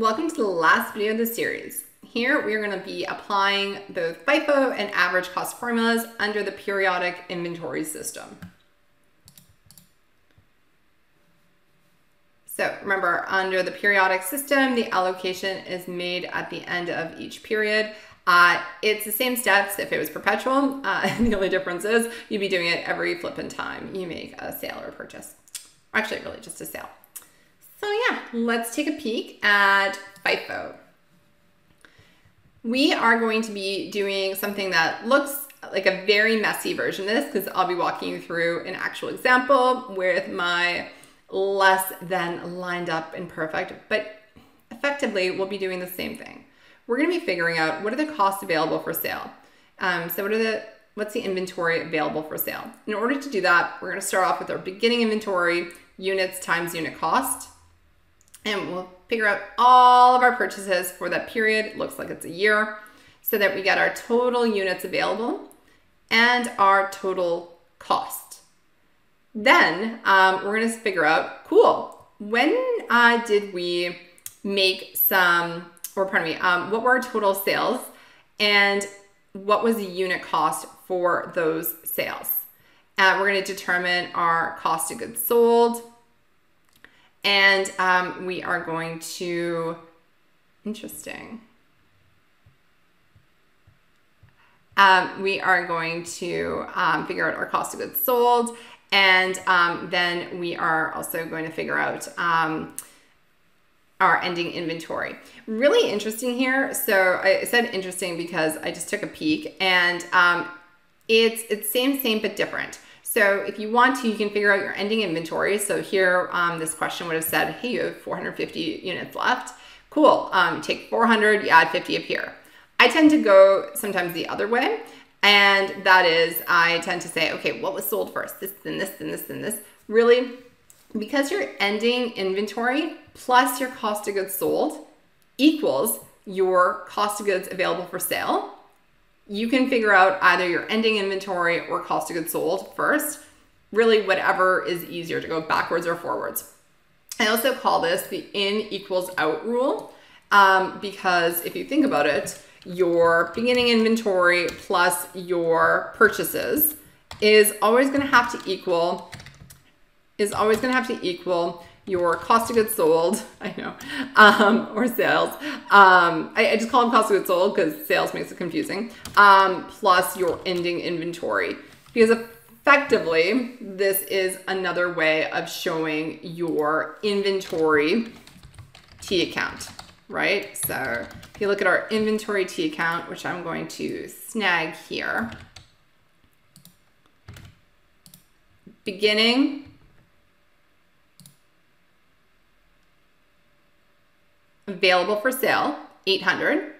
Welcome to the last video of the series. Here we are going to be applying both FIFO and average cost formulas under the periodic inventory system. So remember, under the periodic system, the allocation is made at the end of each period. Uh, it's the same steps if it was perpetual. Uh, the only difference is you'd be doing it every flipping time you make a sale or purchase. Actually, really just a sale. So yeah, let's take a peek at FIFO. We are going to be doing something that looks like a very messy version of this because I'll be walking you through an actual example with my less than lined up and perfect, but effectively we'll be doing the same thing. We're gonna be figuring out what are the costs available for sale. Um, so what are the what's the inventory available for sale? In order to do that, we're gonna start off with our beginning inventory, units times unit cost and we'll figure out all of our purchases for that period. It looks like it's a year so that we get our total units available and our total cost. Then um, we're gonna figure out, cool, when uh, did we make some, or pardon me, um, what were our total sales and what was the unit cost for those sales? Uh, we're gonna determine our cost of goods sold, and um, we are going to, interesting. Um, we are going to um, figure out our cost of goods sold. And um, then we are also going to figure out um, our ending inventory. Really interesting here. So I said interesting because I just took a peek and um, it's, it's same, same, but different. So if you want to, you can figure out your ending inventory. So here, um, this question would have said, hey, you have 450 units left. Cool, um, take 400, you add 50 up here. I tend to go sometimes the other way. And that is, I tend to say, okay, what was sold first? This, then this, then this, then this. Really, because your ending inventory plus your cost of goods sold equals your cost of goods available for sale, you can figure out either your ending inventory or cost of goods sold first. Really, whatever is easier to go backwards or forwards. I also call this the in equals out rule um, because if you think about it, your beginning inventory plus your purchases is always going to have to equal is always going to have to equal your cost of goods sold, I know, um, or sales. Um, I, I, just call them cost of goods sold because sales makes it confusing, um, plus your ending inventory. Because effectively, this is another way of showing your inventory T account, right? So if you look at our inventory T account, which I'm going to snag here, beginning available for sale, 800.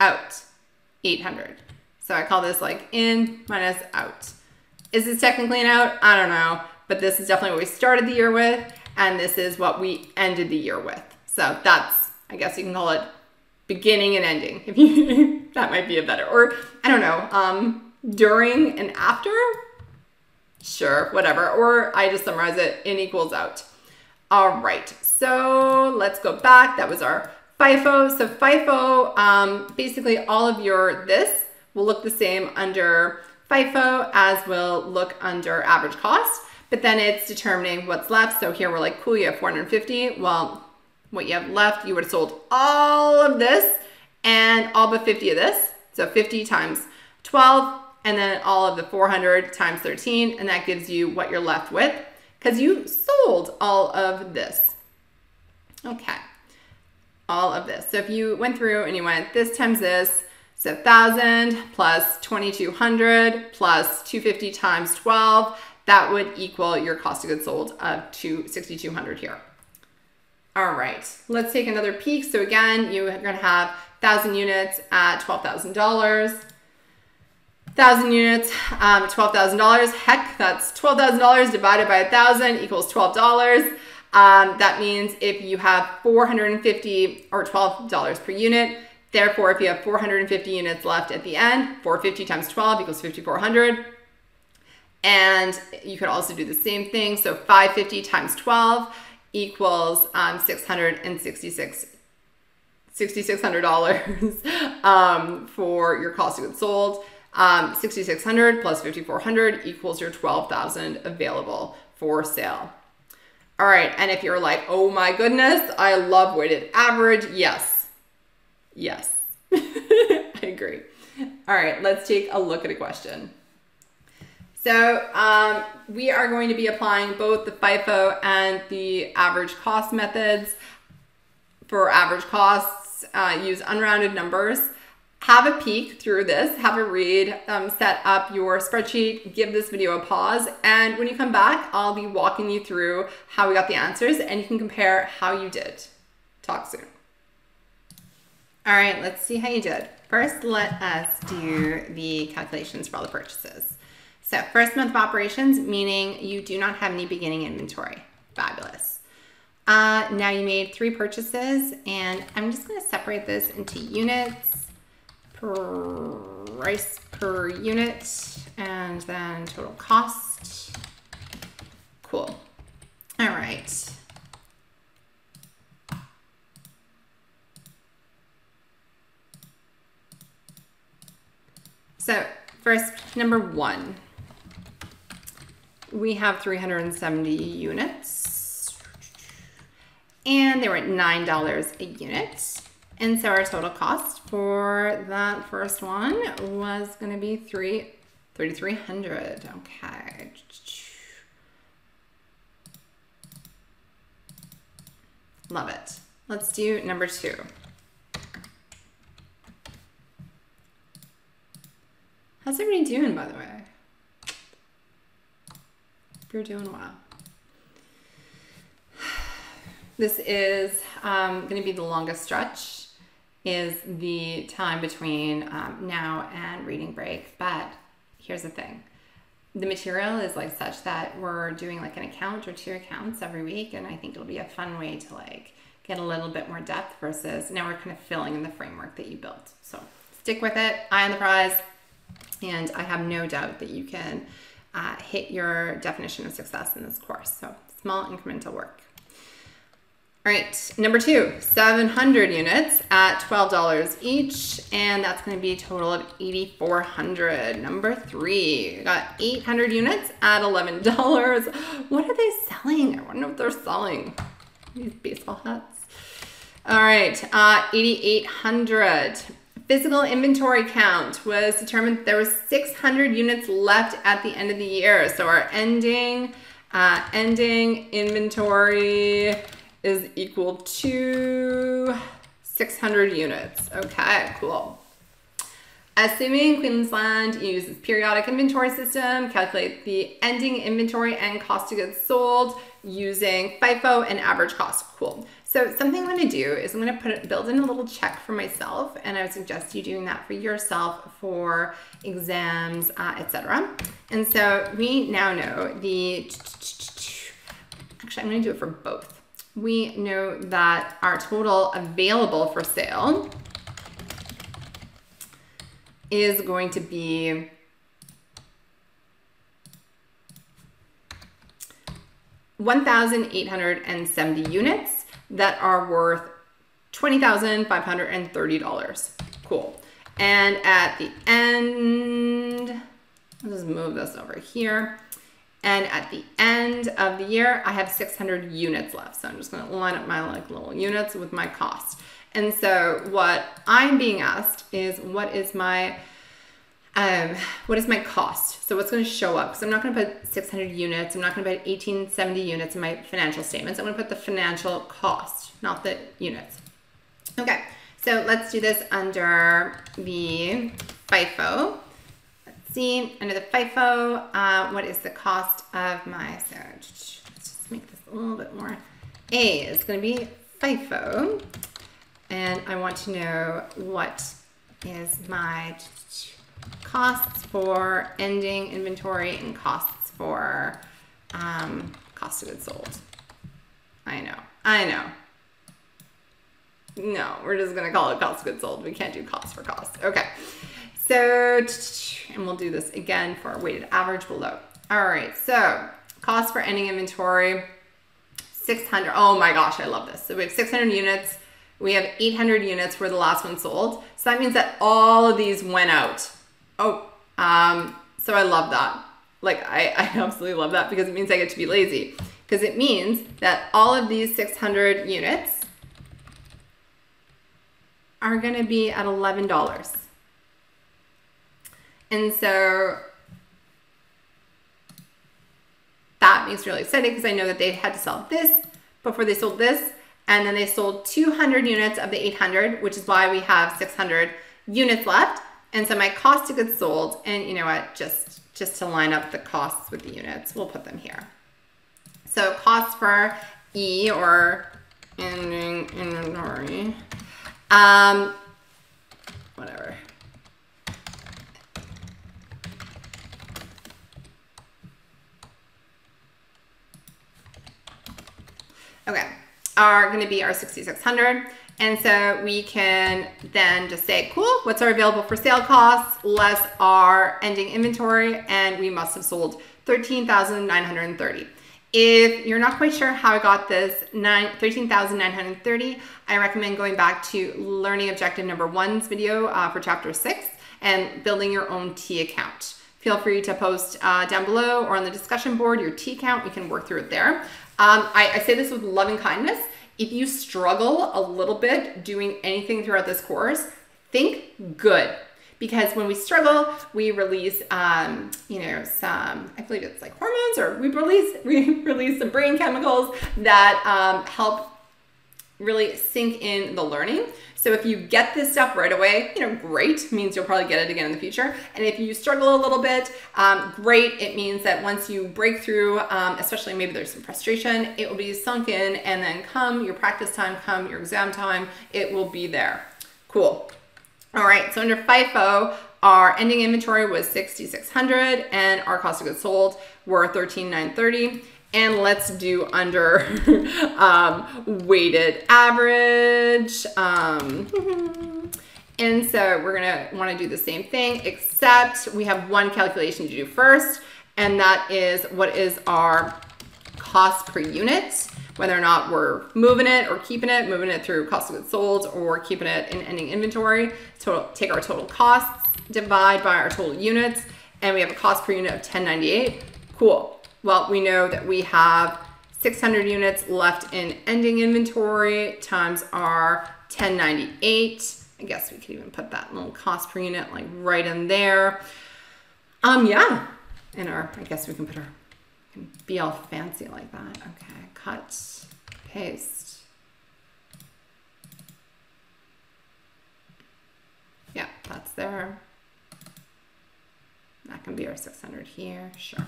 Out, 800. So I call this like in minus out. Is this technically an out? I don't know, but this is definitely what we started the year with, and this is what we ended the year with. So that's, I guess you can call it beginning and ending. If you, that might be a better, or I don't know, um, during and after Sure, whatever. Or I just summarize it in equals out. All right, so let's go back. That was our FIFO. So FIFO, um, basically all of your this will look the same under FIFO as will look under average cost, but then it's determining what's left. So here we're like, cool, you have 450. Well, what you have left, you would have sold all of this and all but 50 of this. So 50 times 12 and then all of the 400 times 13, and that gives you what you're left with because you sold all of this. Okay, all of this. So if you went through and you went this times this, so 1,000 plus 2,200 plus 250 times 12, that would equal your cost of goods sold of 6,200 here. All right, let's take another peek. So again, you're gonna have 1,000 units at $12,000. 1,000 units, um, $12,000. Heck, that's $12,000 divided by a 1,000 equals $12. Um, that means if you have 450 or $12 per unit, therefore if you have 450 units left at the end, 450 times 12 equals 5,400. And you could also do the same thing. So 550 times 12 equals um, 666 $6,600 um, for your cost of goods sold. Um, 6,600 plus 5,400 equals your 12,000 available for sale. All right, and if you're like, oh my goodness, I love weighted average, yes, yes, I agree. All right, let's take a look at a question. So um, we are going to be applying both the FIFO and the average cost methods. For average costs, uh, use unrounded numbers. Have a peek through this, have a read, um, set up your spreadsheet, give this video a pause, and when you come back, I'll be walking you through how we got the answers and you can compare how you did. Talk soon. All right, let's see how you did. First, let us do the calculations for all the purchases. So first month of operations, meaning you do not have any beginning inventory. Fabulous. Uh, now you made three purchases and I'm just gonna separate this into units price per unit and then total cost. Cool. All right. So first, number one, we have 370 units and they were at $9 a unit. And so our total cost for that first one was going to be three, 3,300. Okay. Love it. Let's do number two. How's everybody doing, by the way? You're doing well. This is um, going to be the longest stretch is the time between um, now and reading break. But here's the thing the material is like such that we're doing like an account or two accounts every week. And I think it'll be a fun way to like get a little bit more depth versus now we're kind of filling in the framework that you built. So stick with it, eye on the prize. And I have no doubt that you can uh, hit your definition of success in this course. So small incremental work. All right, number two, 700 units at $12 each, and that's gonna be a total of 8,400. Number three, got 800 units at $11. What are they selling? I wonder what they're selling. These baseball hats. All right, uh, 8,800. Physical inventory count was determined there was 600 units left at the end of the year. So our ending, uh, ending inventory is equal to 600 units. Okay, cool. Assuming Queensland uses periodic inventory system, calculate the ending inventory and cost of goods sold using FIFO and average cost. Cool. So something I'm going to do is I'm going to put build in a little check for myself, and I would suggest you doing that for yourself for exams, uh, etc. And so we now know the. Actually, I'm going to do it for both we know that our total available for sale is going to be one thousand eight hundred and seventy units that are worth twenty thousand five hundred and thirty dollars. Cool. And at the end, I'll just move this over here. And at the end of the year, I have 600 units left. So I'm just gonna line up my like little units with my cost. And so what I'm being asked is what is my um, what is my cost? So what's going to show up? Because I'm not going to put 600 units. I'm not going to put 1870 units in my financial statements. I'm going to put the financial cost, not the units. Okay, so let's do this under the FIFO see under the FIFO, uh, what is the cost of my, so let's just make this a little bit more. A is going to be FIFO, and I want to know what is my costs for ending inventory and costs for um, cost of goods sold. I know, I know. No, we're just gonna call it cost of goods sold. We can't do cost for cost. Okay. So, and we'll do this again for our weighted average below. All right, so cost for ending inventory, 600. Oh my gosh, I love this. So we have 600 units. We have 800 units where the last one sold. So that means that all of these went out. Oh, um, so I love that. Like I, I absolutely love that because it means I get to be lazy. Because it means that all of these 600 units are going to be at $11. And so that makes me really excited because I know that they had to sell this before they sold this. And then they sold 200 units of the 800, which is why we have 600 units left. And so my cost of goods sold, and you know what, just, just to line up the costs with the units, we'll put them here. So cost for E or ending inventory, um, whatever. Okay, are going to be our 6600. And so we can then just say, cool, what's our available for sale costs less our ending inventory, and we must have sold 13,930. If you're not quite sure how I got this 13,930, I recommend going back to learning objective number one's video uh, for chapter six and building your own T account. Feel free to post uh, down below or on the discussion board your T count. We can work through it there. Um, I, I say this with loving kindness. If you struggle a little bit doing anything throughout this course, think good because when we struggle, we release, um, you know, some, I believe it's like hormones or we release, we release some brain chemicals that um, help really sink in the learning. So if you get this stuff right away, you know, great, means you'll probably get it again in the future. And if you struggle a little bit, um, great, it means that once you break through, um, especially maybe there's some frustration, it will be sunk in and then come your practice time, come your exam time, it will be there. Cool. All right, so under FIFO, our ending inventory was 6,600 and our cost of goods sold were 13,930 and let's do under um, weighted average. Um, and so we're gonna wanna do the same thing, except we have one calculation to do first, and that is what is our cost per unit, whether or not we're moving it or keeping it, moving it through cost of goods sold or keeping it in ending inventory. Total, take our total costs, divide by our total units, and we have a cost per unit of 1098. Cool. Well, we know that we have 600 units left in ending inventory times our 1098. I guess we could even put that little cost per unit like right in there. Um, yeah, and our, I guess we can put our, can be all fancy like that. Okay, cut, paste. Yeah, that's there. That can be our 600 here, sure.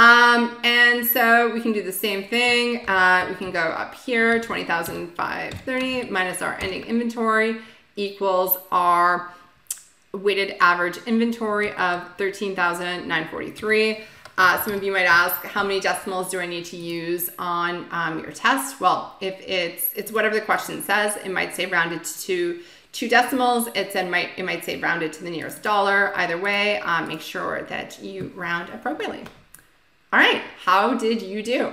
Um, and so we can do the same thing. Uh, we can go up here, 20,530 minus our ending inventory equals our weighted average inventory of 13,943. Uh, some of you might ask, how many decimals do I need to use on um, your test? Well, if it's it's whatever the question says, it might say rounded to two decimals. It said might it might say rounded to the nearest dollar. Either way, um, make sure that you round appropriately. All right, how did you do?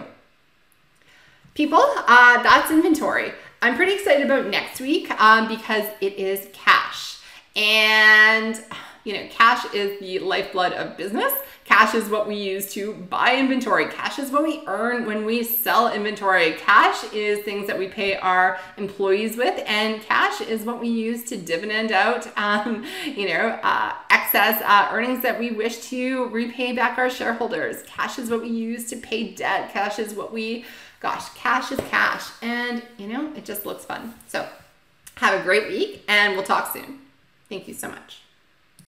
People, uh, that's inventory. I'm pretty excited about next week um, because it is cash. And, you know, cash is the lifeblood of business. Cash is what we use to buy inventory. Cash is what we earn when we sell inventory. Cash is things that we pay our employees with, and cash is what we use to dividend out, um, you know, uh, excess uh, earnings that we wish to repay back our shareholders. Cash is what we use to pay debt. Cash is what we, gosh, cash is cash, and you know, it just looks fun. So, have a great week, and we'll talk soon. Thank you so much.